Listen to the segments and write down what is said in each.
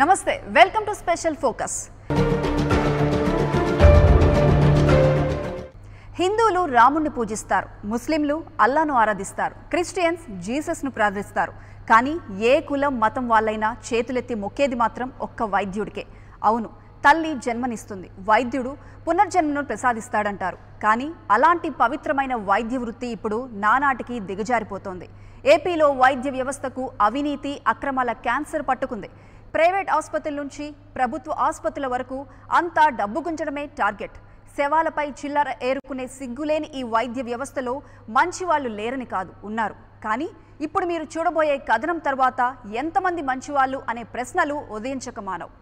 నమస్తే welcome to special focus. హిందువులు రాముణ్ణి పూజిస్తారు ముస్లింలు అల్లాను ఆరాధిస్తారు క్రిస్టియన్స్ జీసస్ను ప్రార్థిస్తారు. కానీ ఏ కులం మతం వాళ్ళైనా చేతులెత్తి మొక్కేది మాత్రం ఒక్క వైద్యుడికే. అవును తల్లి జన్మనిస్తుంది. వైద్యుడు పునర్జన్మను ప్రసాదిస్తాడంటారు. కానీ అలాంటి పవిత్రమైన వైద్య వృత్తి ఇప్పుడు నానాటికి దిగజారిపోతోంది. ఏపీలో వైద్య వ్యవస్థకు అవినీతి అక్రమాల క్యాన్సర్ పట్టుకుంది. ప్రైవేట్ ఆసుపత్రుల నుంచి ప్రభుత్వ ఆసుపత్రుల వరకు అంతా డబ్బు గుంజడమే టార్గెట్. శవాలపై చిల్లర ఏరుకునే సిగ్గులేని ఈ వైద్య వ్యవస్థలో మంచి వాళ్ళు లేరని కాదు ఉన్నారు. కానీ ఇప్పుడు మీరు చూడబోయే కథనం తర్వాత ఎంతమంది మంచివాళ్ళు అనే ప్రశ్నలు ఉదయించక మానవు.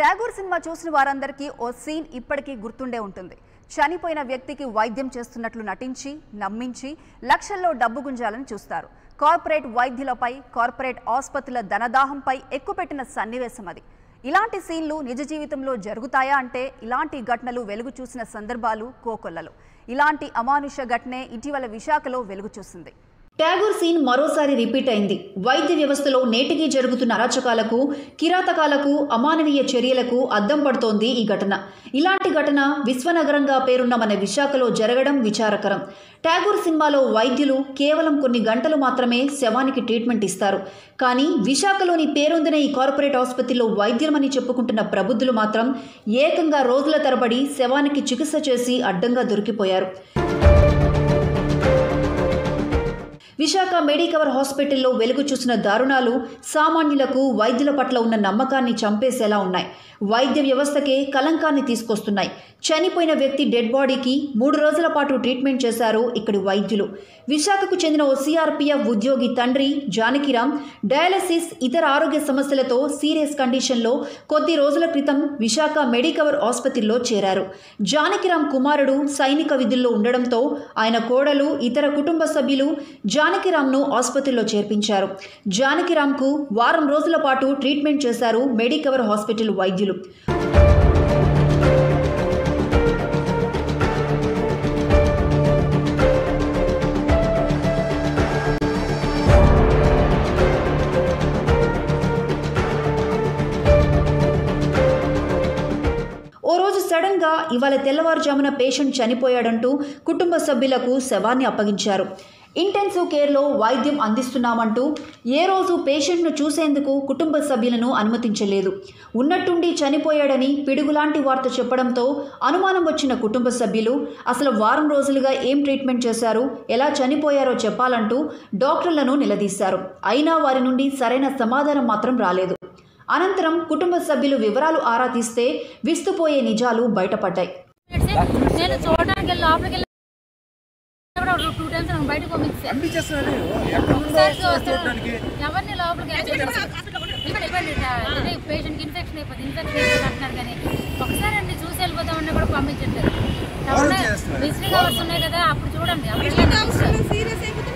ట్యాగూర్ సినిమా చూసిన వారందరికీ ఓ సీన్ ఇప్పటికీ గుర్తుండే ఉంటుంది. చనిపోయిన వ్యక్తికి వైద్యం చేస్తున్నట్లు నటించి నమ్మించి లక్షల్లో డబ్బు గుంజాలని చూస్తారు. కార్పొరేట్ వైద్యులపై కార్పొరేట్ ఆసుపత్రుల ధనదాహంపై ఎక్కుపెట్టిన సన్నివేశం అది. ఇలాంటి సీన్లు నిజ జీవితంలో జరుగుతాయా అంటే ఇలాంటి ఘటనలు వెలుగు చూసిన సందర్భాలు కోకొల్లలు. ఇలాంటి అమానుష ఘటనే ఇటీవల విశాఖలో వెలుగు చూసింది. ట్యాగూర్ సీన్ మరోసారి రిపీట్ అయింది. వైద్య వ్యవస్థలో నేటికి జరుగుతున్న అరాచకాలకు కిరాతకాలకు అమానవీయ చర్యలకు అద్దం పడుతోంది ఈ ఘటన. ఇలాంటి ఘటన విశ్వనగరంగా పేరున్న మన విశాఖలో జరగడం విచారకరం. ట్యాగూర్ సినిమాలో వైద్యులు కేవలం కొన్ని గంటలు మాత్రమే శవానికి ట్రీట్మెంట్ ఇస్తారు. కానీ విశాఖలోని పేరొందిన ఈ కార్పొరేట్ ఆసుపత్రిలో వైద్యులమని చెప్పుకుంటున్న ప్రబుద్ధులు మాత్రం ఏకంగా రోజుల తరబడి శవానికి చికిత్స చేసి అడ్డంగా దొరికిపోయారు. విశాఖ మెడికవర్ హాస్పిటల్లో వెలుగు చూసిన దారుణాలు సామాన్యులకు వైద్యుల పట్ల ఉన్న నమ్మకాన్ని చంపేసేలా ఉన్నాయి. వైద్య వ్యవస్థకే కలంకాన్ని తీసుకొస్తున్నాయి. చనిపోయిన వ్యక్తి డెడ్ బాడీకి మూడు రోజుల పాటు ట్రీట్మెంట్ చేశారు ఇక్కడి వైద్యులు. విశాఖకు చెందిన ఓ సిఆర్పిఎఫ్ ఉద్యోగి తండ్రి జానకిరామ్ డయాలసిస్ ఇతర ఆరోగ్య సమస్యలతో సీరియస్ కండిషన్లో కొద్ది రోజుల క్రితం విశాఖ మెడికవర్ ఆసుపత్రిలో చేరారు. జానకిరామ్ కుమారుడు సైనిక విధుల్లో ఉండడంతో ఆయన కోడలు ఇతర కుటుంబ సభ్యులు జాన్ జానకిరామ్ను ఆసుపత్రిలో చేర్పించారు. జానకిరామ్కు వారం రోజుల పాటు ట్రీట్మెంట్ చేశారు మెడికవర్ హాస్పిటల్ వైద్యులు. ఓ రోజు సడన్గా ఇవాళ తెల్లవారుజామున పేషెంట్ చనిపోయాడంటూ కుటుంబ సభ్యులకు శవాన్ని అప్పగించారు. ఇంటెన్సివ్ కేర్లో వైద్యం అందిస్తున్నామంటూ ఏ రోజు పేషెంట్ను చూసేందుకు కుటుంబ సభ్యులను అనుమతించలేదు. ఉన్నట్టుండి చనిపోయాడని పిడుగులాంటి వార్త చెప్పడంతో అనుమానం వచ్చిన కుటుంబ సభ్యులు అసలు వారం రోజులుగా ఏం ట్రీట్మెంట్ చేశారు ఎలా చనిపోయారో చెప్పాలంటూ డాక్టర్లను నిలదీశారు. అయినా వారి నుండి సరైన సమాధానం మాత్రం రాలేదు. అనంతరం కుటుంబ సభ్యులు వివరాలు ఆరా తీస్తే విస్తుపోయే నిజాలు బయటపడ్డాయి. నేను చూడడానికి లోపలికి టూ టైమ్స్ బయటకు పంపించాను ఎవరిని లోపలికి పేషెంట్కి ఇన్ఫెక్షన్ అయిపోతుంది ఇన్ఫెక్షన్ అయిపోతుంది అంటున్నారు కానీ ఒకసారి అండి చూసి వెళ్ళిపోతామని కూడా పంపించట్లేదు? విజిటింగ్ అవర్స్ ఉన్నాయి కదా అప్పుడు చూడండి అప్పుడు వెళ్ళండి. సీరియస్ అయిపోతే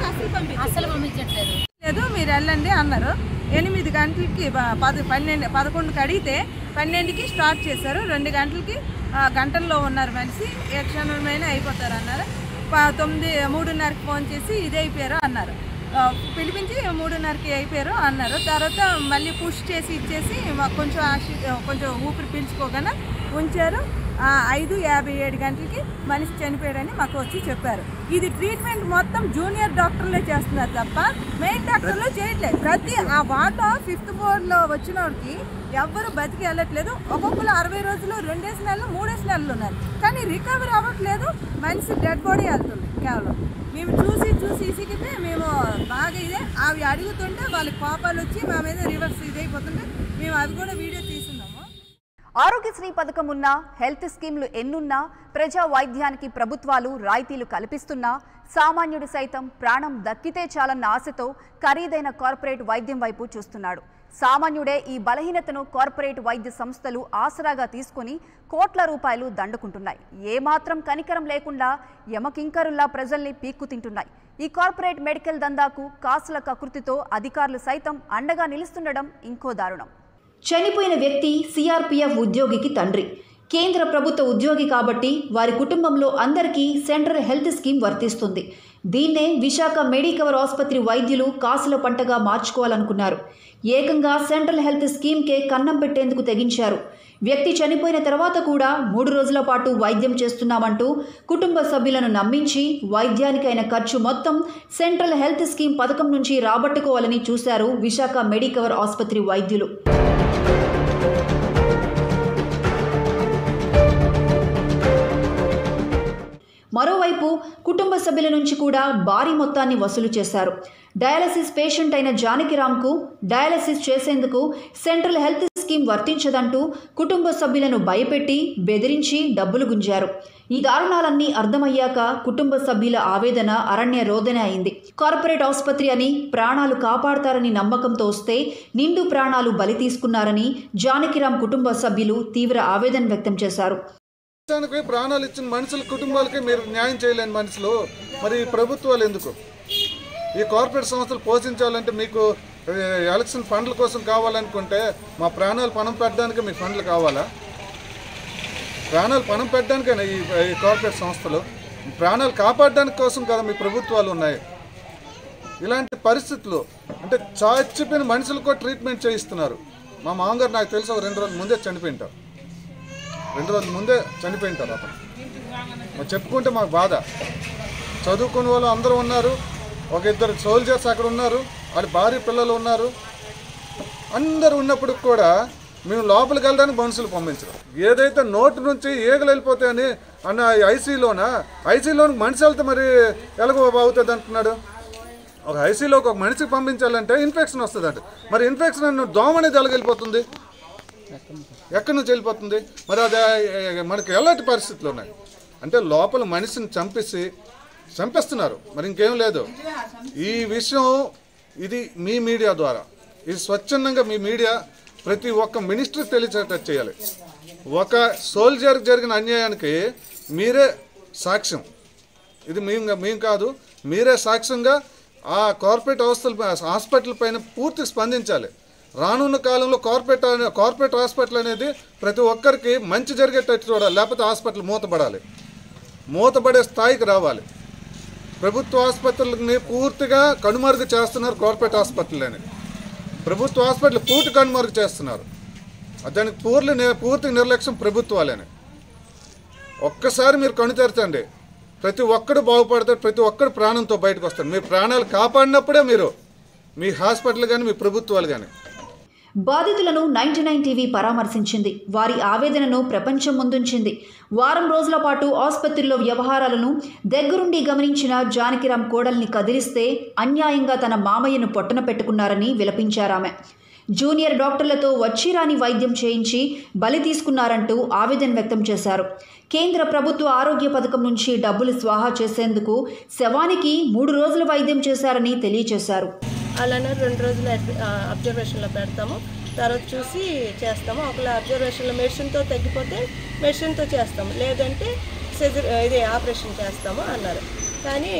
అసలు పంపించట్లేదు. లేదు మీరు వెళ్ళండి అన్నారు. ఎనిమిది గంటలకి పది పన్నెండు పదకొండుకి అడిగితే పన్నెండుకి స్టార్ట్ చేశారు. రెండు గంటలకి గంటల్లో ఉన్నారు మనిషి. ఏ క్షణమైనా అయిపోతారు అన్నారు. తొమ్మిది మూడున్నరకి ఫోన్ చేసి ఇది అయిపోయారు అన్నారు. పిలిపించి మూడున్నరకి అయిపోయారు అన్నారు. తర్వాత మళ్ళీ పుష్ చేసి ఇచ్చేసి మాకు కొంచెం కొంచెం ఊపిరి పీల్చుకోగానే ఉంచారు. ఐదు యాభై ఏడు గంటలకి మనిషి చనిపోయాడని మాకు వచ్చి చెప్పారు. ఇది ట్రీట్మెంట్ మొత్తం జూనియర్ డాక్టర్లే చేస్తున్నారు తప్ప మెయిన్ డాక్టర్లు చేయట్లేదు. ప్రతి ఆ వార్డులో ఫిఫ్త్ ఫోర్లో వచ్చిన వాడికి ఎవ్వరు బతికి వెళ్ళట్లేదు. ఒక్కొక్కరు అరవై రోజులు రెండేసి నెలలు మూడేసి నెలలు ఉన్నారు. కానీ రికవర్ అవ్వట్లేదు. మనిషి డెడ్ బాడీ వెళ్తుంది కేవలం. మేము చూసి చూసి ఇసిగితే మేము బాగా ఇదే. అవి అడుగుతుంటే వాళ్ళకి కోపాలు వచ్చి మా మీద రివర్స్ ఇదైపోతుంటే మేము అవి కూడా వీడియో తీసుకున్నాము ఆరోగ్యశ్రీ పథకం ఉన్నా హెల్త్ స్కీమ్లు ఎన్నున్నా ప్రజా వైద్యానికి ప్రభుత్వాలు రాయితీలు కల్పిస్తున్నా సామాన్యుడు సైతం ప్రాణం దక్కితే చాలన్న ఆశతో ఖరీదైన కార్పొరేట్ వైద్యం వైపు చూస్తున్నాడు. సామాన్యుడే ఈ బలహీనతను కార్పొరేట్ వైద్య సంస్థలు ఆసరాగా తీసుకొని కోట్ల రూపాయలు దండుకుంటున్నాయి. ఏమాత్రం కనికరం లేకుండా యమకింకరుల్లా ప్రజల్ని పీక్కు తింటున్నాయి. ఈ కార్పొరేట్ మెడికల్ దందాకు కాసుల కకృతితో అధికారులు సైతం అండగా నిలుస్తుండడం ఇంకో దారుణం. చనిపోయిన వ్యక్తి సిఆర్పిఎఫ్ ఉద్యోగికి తండ్రి. కేంద్ర ప్రభుత్వ ఉద్యోగి కాబట్టి వారి కుటుంబంలో అందరికీ సెంట్రల్ హెల్త్ స్కీమ్ వర్తిస్తుంది. దీన్నే విశాఖ మెడికవర్ ఆసుపత్రి వైద్యులు కాసుల పంటగా మార్చుకోవాలనుకున్నారు. ఏకంగా సెంట్రల్ హెల్త్ స్కీమ్కే కన్నం పెట్టేందుకు తెగించారు. వ్యక్తి చనిపోయిన తర్వాత కూడా మూడు రోజుల పాటు వైద్యం చేస్తున్నామంటూ కుటుంబ సభ్యులను నమ్మించి వైద్యానికి అయిన ఖర్చు మొత్తం సెంట్రల్ హెల్త్ స్కీమ్ పథకం నుంచి రాబట్టుకోవాలని చూశారు విశాఖ మెడికవర్ ఆసుపత్రి వైద్యులు. మరోవైపు కుటుంబ సభ్యుల నుంచి కూడా భారీ మొత్తాన్ని వసూలు చేశారు. డయాలసిస్ పేషెంట్ అయిన జానకిరామ్కు డయాలసిస్ చేసేందుకు సెంట్రల్ హెల్త్ స్కీమ్ వర్తించదంటూ కుటుంబ సభ్యులను భయపెట్టి బెదిరించి డబ్బులు గుంజారు. ఈ దారుణాలన్నీ అర్థమయ్యాక కుటుంబ సభ్యుల ఆవేదన అరణ్య రోదన అయింది. కార్పొరేట్ ఆసుపత్రి అని ప్రాణాలు కాపాడతారని నమ్మకంతో వస్తే నిండు ప్రాణాలు బలి తీసుకున్నారని జానకిరామ్ కుటుంబ సభ్యులు తీవ్ర ఆవేదన వ్యక్తం చేశారు. దేశానికి ప్రాణాలు ఇచ్చిన మనుషుల కుటుంబాలకి మీరు న్యాయం చేయలేని మనుషులు. మరి ప్రభుత్వాలు ఎందుకు? ఈ కార్పొరేట్ సంస్థలు పోషించాలంటే మీకు ఎలక్షన్ ఫండ్ల కోసం కావాలనుకుంటే మా ప్రాణాలు పణం పెట్టడానికి మీ ఫండ్లు కావాలా? ప్రాణాలు పణం పెట్టడానికైనా ఈ ఈ కార్పొరేట్ సంస్థలు? ప్రాణాలు కాపాడడానికి కోసం కదా మీ ప్రభుత్వాలు ఉన్నాయి. ఇలాంటి పరిస్థితులు అంటే చచ్చిపోయిన మనుషులకు ట్రీట్మెంట్ చేయిస్తున్నారు. మా మామగారు నాకు తెలిసి ఒక రెండు రోజుల ముందే చనిపోయింటారు. రెండు రోజుల ముందే చనిపోయింటారు అతను మరి చెప్పుకుంటే మాకు బాధ. చదువుకునే వాళ్ళు అందరూ ఉన్నారు. ఒక ఇద్దరు సోల్జర్స్ అక్కడ ఉన్నారు. వాళ్ళ భార్య పిల్లలు ఉన్నారు. అందరు ఉన్నప్పుడు కూడా మేము లోపలికి వెళ్ళడానికి మనుషులు పంపించడం ఏదైతే నోటు నుంచి ఈగలు వెళ్ళిపోతాయని అన్న ఐసీలోనా? ఐసీలోని మనిషి వెళ్తే మరి ఎలాగో అవుతుంది అంటున్నాడు. ఒక ఐసీలోకి ఒక మనిషికి పంపించాలంటే ఇన్ఫెక్షన్ వస్తుందంట. మరి ఇన్ఫెక్షన్ దోమ అనేది ఎలాగెళ్ళిపోతుంది ఎక్కడి నుంచి వెళ్ళిపోతుంది? మరి అది మనకి ఎలాంటి పరిస్థితులు ఉన్నాయి? అంటే లోపల మనిషిని చంపేసి చంపేస్తున్నారు. మరి ఇంకేం లేదు. ఈ విషయం ఇది మీ మీడియా ద్వారా. ఇది స్వచ్ఛందంగా మీ మీడియా ప్రతి ఒక్క మినిస్టర్ తెలిసేటట్టు చేయాలి. ఒక సోల్జర్ జరిగిన అన్యాయానికి మీరే సాక్ష్యం. ఇది మేము మేము కాదు. మీరే సాక్ష్యంగా ఆ కార్పొరేట్ అవస్థల హాస్పిటల్ పైన పూర్తి స్పందించాలి. రానున్న కాలంలో కార్పొరేట్ అనే- కార్పొరేట్ హాస్పిటల్ అనేది ప్రతి ఒక్కరికి మంచి జరిగేటట్టు చూడాలి. లేకపోతే హాస్పిటల్ మూతపడాలి. మూతపడే స్థాయికి రావాలి. ప్రభుత్వ ఆసుపత్రులని పూర్తిగా కనుమరుగు చేస్తున్నారు కార్పొరేట్ హాస్పిటల్ ప్రభుత్వ హాస్పిటల్ పూర్తి కనుమరుగు చేస్తున్నారు. దానికి పూర్తి ని- పూర్తి నిర్లక్ష్యం ప్రభుత్వాలని ఒక్కసారి మీరు కను తెరచండి. ప్రతి ఒక్కడు బాగుపడతాడు ప్రతి ఒక్కడు ప్రాణంతో బయటకు వస్తాడు. మీ ప్రాణాలు కాపాడినప్పుడే మీరు మీ హాస్పిటల్ కానీ మీ ప్రభుత్వాలు కానీ బాధితులను నైన్టీ నైన్ టీవీ పరామర్శించింది. వారి ఆవేదనను ప్రపంచం ముందుంచింది. వారం రోజుల పాటు ఆసుపత్రిలో వ్యవహారాలను దగ్గరుండి గమనించిన జానకిరామ్ కోడల్ని కదిలిస్తే అన్యాయంగా తన మామయ్యను పొట్టన పెట్టుకున్నారని విలపించారామె. జూనియర్ డాక్టర్లతో వచ్చిరాని వైద్యం చేయించి బలి తీసుకున్నారంటూ ఆవేదన వ్యక్తం చేశారు. కేంద్ర ప్రభుత్వ ఆరోగ్య పథకం నుంచి డబ్బులు స్వాహా చేసేందుకు శవానికి మూడు రోజుల వైద్యం చేశారని తెలియచేశారు. అలానే రెండు రోజులు అబ్జర్వేషన్లో పెడతాము. తర్వాత చూసి చేస్తాము. ఒకవేళ అబ్జర్వేషన్లో మెడిసిన్తో తగ్గిపోతే మెడిసిన్తో చేస్తాము. లేదంటే సెజర్ ఇది ఆపరేషన్ చేస్తాము అన్నారు. కానీ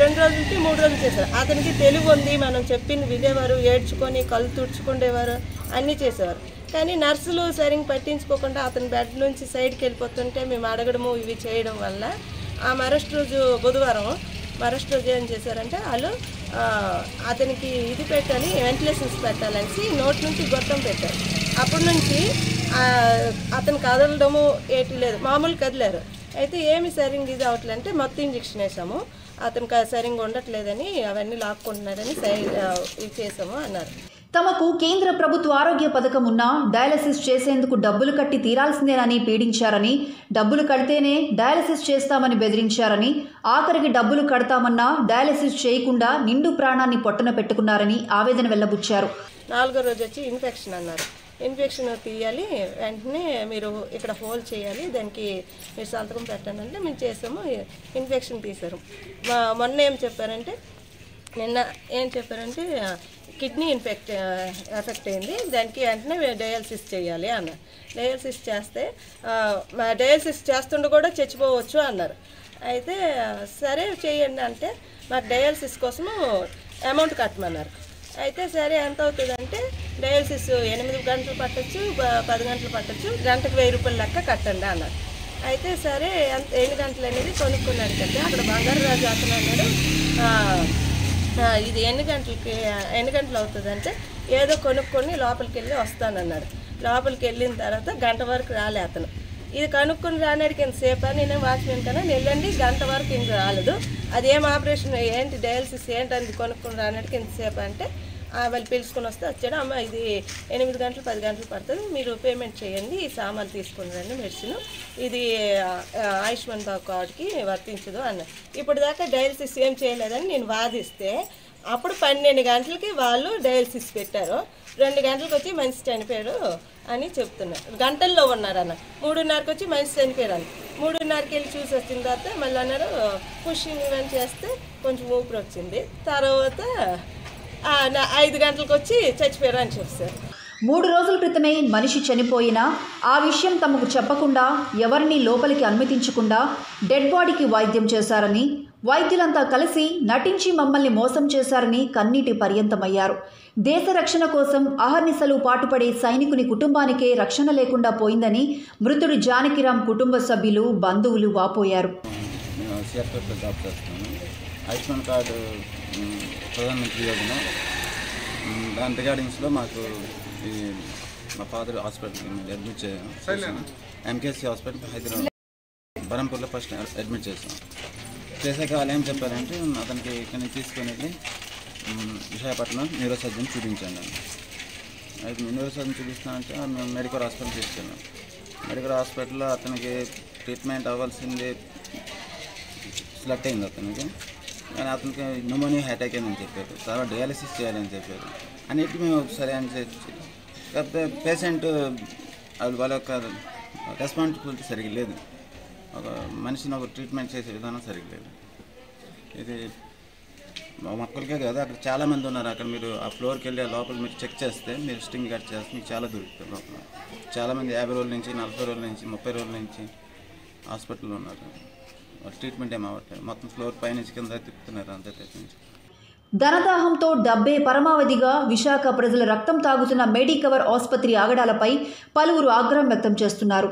రెండు రోజులకి మూడు రోజులు చేశారు. అతనికి తెలివి ఉంది మనం చెప్పింది వినేవారు ఏడ్చుకొని కళ్ళు తుడుచుకుండేవారు అన్నీ చేసేవారు. కానీ నర్సులు సరిగ్గా పట్టించుకోకుండా అతని బెడ్ నుంచి సైడ్కి వెళ్ళిపోతుంటే మేము అడగడము ఇవి చేయడం వల్ల ఆ మరస్ట్ రోజు బుధవారం మరస్ట్ రోజు ఏం చేశారంటే వాళ్ళు అతనికి ఇది పెట్టాలి వెంటిలేషన్స్ పెట్టాలనేసి నోటి నుంచి గొట్టం పెట్టారు. అప్పటి నుంచి అతను కదలడము ఏటి లేదు మామూలు కదిలారు. అయితే ఏమి సరిగ్గా ఇది అవట్లేదు మొత్తం ఇంజక్షన్ వేసాము అతనికి సరింగ్ సరిగ్గా ఉండట్లేదని అవన్నీ లాక్కుంటున్నాడని సై ఇది చేసాము అన్నారు. తమకు కేంద్ర ప్రభుత్వ ఆరోగ్య పథకం ఉన్నా డయాలసిస్ చేసేందుకు డబ్బులు కట్టి తీరాల్సిందేనని పీడించారని డబ్బులు కడితేనే డయాలసిస్ చేస్తామని బెదిరించారని ఆఖరికి డబ్బులు కడతామన్నా డయాలసిస్ చేయకుండా నిండు ప్రాణాన్ని పొట్టన పెట్టుకున్నారని ఆవేదన వెల్లబుచ్చారు. నాలుగో రోజు వచ్చి ఇన్ఫెక్షన్ అన్నారు. ఇన్ఫెక్షన్ తీయాలి వెంటనే మీరు ఇక్కడ హోల్ చేయాలి దానికి మీరు సంతకం పెట్టండి అంటే మేము చేసాము ఇన్ఫెక్షన్ తీశారు. మా మొన్న ఏం చెప్పారంటే నిన్న ఏం చెప్పారంటే కిడ్నీ ఇన్ఫెక్ట్ ఎఫెక్ట్ అయింది. దానికి వెంటనే డయాలసిస్ చేయాలి అన్నారు డయాలసిస్ చేస్తే మా డయాలసిస్ చేస్తుండ కూడా చచ్చిపోవచ్చు అన్నారు. అయితే సరే చేయండి అంటే మాకు డయాలసిస్ కోసము అమౌంట్ కట్టమన్నారు. అయితే సరే ఎంత అవుతుందంటే డయాలసిస్ ఎనిమిది గంటలు పట్టచ్చు పది గంటలు పట్టచ్చు గంటకు వెయ్యి రూపాయలు లెక్క కట్టండి అన్నారు. అయితే సరే ఎంత ఎన్ని గంటలు అనేది కొనుక్కున్నాడు కదా అక్కడ బంగారు రాజు అతను అన్నాడు ఇది ఎన్ని గంటలకి ఎన్ని గంటలు అవుతుందంటే ఏదో కొనుక్కొని లోపలికి వెళ్ళి వస్తానన్నాడు. లోపలికి వెళ్ళిన తర్వాత గంట వరకు రాలే అతను. ఇది కనుక్కొని రానాడికి ఎంతసేపు అని నేను వాచ్మెన్ కన్నా నేను వెళ్ళండి గంట వరకు ఇంక రాలేదు. అది ఏం ఆపరేషన్ ఏంటి డయాలసిస్ ఏంటి అది కొనుక్కొని రానాడికి ఎంతసేపు అంటే వాళ్ళు పిలుచుకొని వస్తే వచ్చాడు అమ్మ ఇది ఎనిమిది గంటలు పది గంటలు పడుతుంది మీరు పేమెంట్ చేయండి ఈ సామాన్ తీసుకుని రండి మెడిసిన్ ఇది ఆయుష్మాన్ బాబు కార్డుకి వర్తించదు అన్న. ఇప్పటిదాకా డయాలసిస్ ఏం చేయలేదని నేను వాదిస్తే అప్పుడు పన్నెండు గంటలకి వాళ్ళు డయాలసిస్ పెట్టారు. రెండు గంటలకు వచ్చి మనిషి చనిపోయారు అని చెప్తున్నారు గంటల్లో ఉన్నారన్న. మూడున్నరకు వచ్చి మనిషి చనిపోయారు అని మూడున్నరకి వెళ్ళి చూసి వచ్చిన తర్వాత మళ్ళీ అన్నారు పుషింగ్ ఇవన్నీ చేస్తే కొంచెం ఊపిరి వచ్చింది. తర్వాత ఐదు గంటలకు వచ్చి చచ్చిపోయారు అని చెప్పారు మూడు రోజుల క్రితమే మనిషి చనిపోయినా ఆ విషయం తమకు చెప్పకుండా ఎవరిని లోపలికి అనుమతించకుండా డెడ్ బాడీకి వైద్యం చేశారని వైద్యులంతా కలిసి నటించి మమ్మల్ని మోసం చేశారని కన్నీటి పర్యంతమయ్యారు. దేశ రక్షణ కోసం అహర్నిశలు పాటుపడే సైనికుని కుటుంబానికే రక్షణ లేకుండా పోయిందని మృతుడి జానకిరాం కుటుంబ సభ్యులు బంధువులు వాపోయారు. ఆయుష్మాన్ కార్డు ప్రధానమంత్రి యోజన దాని రిగార్డింగ్స్లో మాకు ఈ మా ఫాదర్ హాస్పిటల్ అడ్మిట్ చేసాం ఎంకేసీ హాస్పిటల్ హైదరాబాద్. బరంపూర్లో ఫస్ట్ అడ్మిట్ చేసాం చేశాక వాళ్ళు ఏం చెప్పారంటే అతనికి ఇక్కడి నుంచి తీసుకొని వెళ్ళి విశాఖపట్నం న్యూరో సర్జన్ చూపించాను అయితే న్యూరో సర్జన్ చూపిస్తానంటే మేము మెడికల్ హాస్పిటల్ తీసుకెళ్ళాం. మెడికల్ హాస్పిటల్లో అతనికి ట్రీట్మెంట్ అవ్వాల్సింది సెలెక్ట్ అయింది అతనికి. కానీ అతనికి న్యూమోనియా అటాక్ అయిందని చెప్పారు. తర్వాత డయాలసిస్ చేయాలని చెప్పారు. అన్నిటి మేము సరే అని చెప్పి కాకపోతే పేషెంట్ వాళ్ళ యొక్క రెస్పాన్సిబిలిటీ సరిగ్గా లేదు. ఒక మనిషిని ఒక ట్రీట్మెంట్ చేసే విధానం సరిగ్గా లేదు. ఇది మా మొక్కలకే కాదు అక్కడ చాలామంది ఉన్నారు. అక్కడ మీరు ఆ ఫ్లోర్కి వెళ్ళి ఆ లోపల మీరు చెక్ చేస్తే మీరు స్టింగ్ కట్ చేస్తే మీకు చాలా దొరుకుతుంది లోపల. చాలామంది యాభై రోజుల నుంచి నలభై రోజుల నుంచి ముప్పై రోజుల నుంచి హాస్పిటల్లో ఉన్నారు. ట్రీట్మెంట్ ఏం అవ్వట్లేదు. మొత్తం ఫ్లోర్ పైనుంచి కింద తిప్పుతున్నారు అంతే తెప్పించి ధనదాహంతో డబ్బే పరమావధిగా విశాఖ ప్రజల రక్తం తాగుతున్న మెడికవర్ ఆసుపత్రి ఆగడాలపై పలువురు ఆగ్రహం వ్యక్తం చేస్తున్నారు.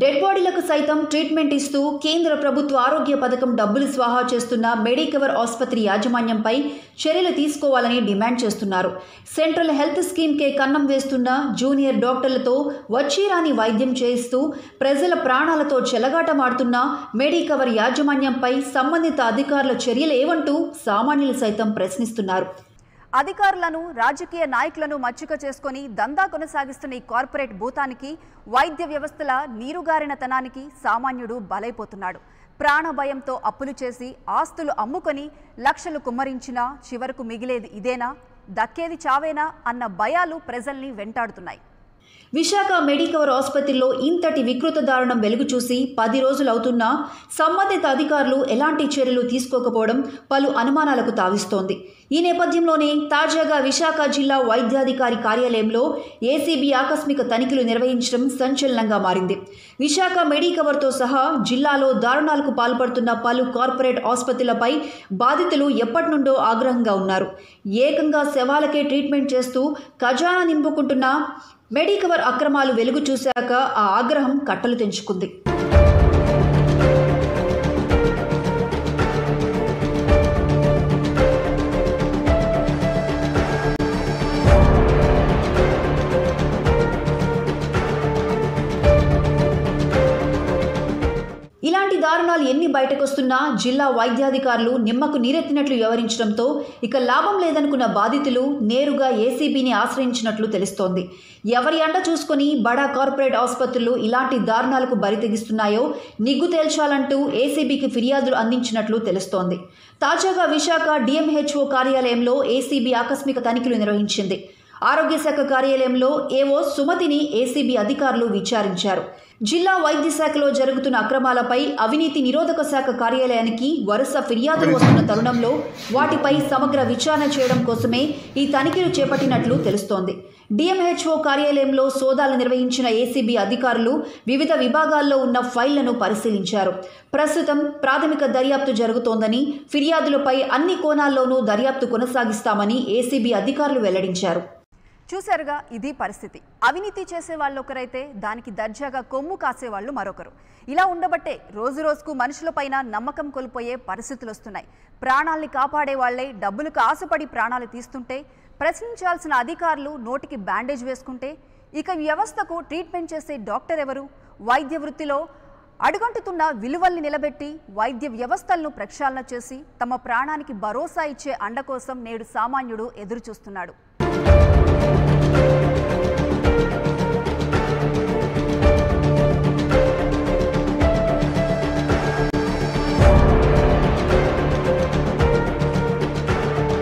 డెడ్ బాడీలకు సైతం ట్రీట్మెంట్ ఇస్తూ కేంద్ర ప్రభుత్వ ఆరోగ్య పథకం డబ్బులు స్వాహా చేస్తున్న మెడికవర్ ఆసుపత్రి యాజమాన్యంపై చర్యలు తీసుకోవాలని డిమాండ్ చేస్తున్నారు. సెంట్రల్ హెల్త్ స్కీమ్కే కన్నం వేస్తున్న జూనియర్ డాక్టర్లతో వచ్చిరాని వైద్యం చేయిస్తూ ప్రజల ప్రాణాలతో చెలగాటమాడుతున్న మెడికవర్ యాజమాన్యంపై సంబంధిత అధికారుల చర్యలు ఏవంటూ సామాన్యులు సైతం ప్రశ్నిస్తున్నారు. అధికారులను రాజకీయ నాయకులను మచ్చిక చేసుకొని దందా కొనసాగిస్తున్న ఈ కార్పొరేట్ భూతానికి వైద్య వ్యవస్థల నీరుగారినతనానికి సామాన్యుడు బలైపోతున్నాడు. ప్రాణభయంతో అప్పులు చేసి ఆస్తులు అమ్ముకొని లక్షలు కుమ్మరించినా చివరకు మిగిలేది ఇదేనా? దక్కేది చావేనా? అన్న భయాలు ప్రజల్ని వెంటాడుతున్నాయి. విశాఖ మెడికవర్ ఆసుపత్రిలో ఇంతటి వికృత దారుణం వెలుగు చూసి పది రోజులవుతున్నా సంబంధిత అధికారులు ఎలాంటి చర్యలు తీసుకోకపోవడం పలు అనుమానాలకు తావిస్తోంది. ఈ నేపథ్యంలోనే తాజాగా విశాఖ జిల్లా వైద్యాధికారి కార్యాలయంలో ఏసీబీ ఆకస్మిక తనిఖీలు నిర్వహించడం సంచలనంగా మారింది. విశాఖ మెడికవర్తో సహా జిల్లాలో దారుణాలకు పాల్పడుతున్న పలు కార్పొరేట్ ఆసుపత్రులపై బాధితులు ఎప్పటి నుండో ఆగ్రహంగా ఉన్నారు. ఏకంగా శవాలకే ట్రీట్మెంట్ చేస్తూ ఖజానా నింపుకుంటున్న మెడికవర్ అక్రమాలు వెలుగు చూశాక ఆ ఆగ్రహం కట్టలు తెంచుకుంది. ఇలాంటి దారుణాలు ఎన్ని బయటకొస్తున్నా జిల్లా వైద్యాధికారులు నిమ్మకు నీరెత్తినట్లు వ్యవహరించడంతో ఇక లాభం లేదనుకున్న బాధితులు నేరుగా ఏసీబీని ఆశ్రయించినట్లు తెలుస్తోంది. ఎవరి అండ చూసుకొని బడా కార్పొరేట్ ఆసుపత్రులు ఇలాంటి దారుణాలకు బరితెగిస్తున్నాయో నిగ్గు తేల్చాలంటూ ఏసీబీకి ఫిర్యాదులు అందించినట్లు తెలుస్తోంది. తాజాగా విశాఖ డిఎంహెచ్ఓ కార్యాలయంలో ఏసీబీ ఆకస్మిక తనిఖీలు నిర్వహించింది. ఆరోగ్య శాఖ కార్యాలయంలో ఏవో సుమతిని ఏసీబీ అధికారులు విచారించారు. జిల్లా వైద్య శాఖలో జరుగుతున్న అక్రమాలపై అవినీతి నిరోధక శాఖ కార్యాలయానికి వరుస ఫిర్యాదులు వస్తున్న తరుణంలో వాటిపై సమగ్ర విచారణ చేయడం కోసమే ఈ తనిఖీలు చేపట్టినట్లు తెలుస్తోంది. డిఎంహెచ్ఓ కార్యాలయంలో సోదాలు నిర్వహించిన ఏసీబీ అధికారులు వివిధ విభాగాల్లో ఉన్న ఫైళ్ళను పరిశీలించారు. ప్రస్తుతం ప్రాథమిక దర్యాప్తు జరుగుతోందని ఫిర్యాదులపై అన్ని కోణాల్లోనూ దర్యాప్తు కొనసాగిస్తామని ఏసీబీ అధికారులు వెల్లడించారు. చూశారుగా ఇది పరిస్థితి. అవినీతి చేసే వాళ్ళు ఒకరైతే దానికి దర్జాగా కొమ్ము కాసేవాళ్ళు మరొకరు. ఇలా ఉండబట్టే రోజు రోజుకు మనుషులపైన నమ్మకం కోల్పోయే పరిస్థితులు వస్తున్నాయి ప్రాణాల్ని కాపాడే వాళ్ళే డబ్బులకు ఆశపడి ప్రాణాలు తీస్తుంటే ప్రశ్నించాల్సిన అధికారులు నోటికి బ్యాండేజ్ వేసుకుంటే ఇక వ్యవస్థకు ట్రీట్మెంట్ చేసే డాక్టర్ ఎవరు? వైద్య వృత్తిలో అడుగంటుతున్న విలువల్ని నిలబెట్టి వైద్య వ్యవస్థలను ప్రక్షాళన చేసి తమ ప్రాణానికి భరోసా ఇచ్చే అండ కోసం నేడు సామాన్యుడు ఎదురుచూస్తున్నాడు.